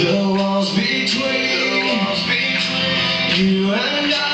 The walls between you and I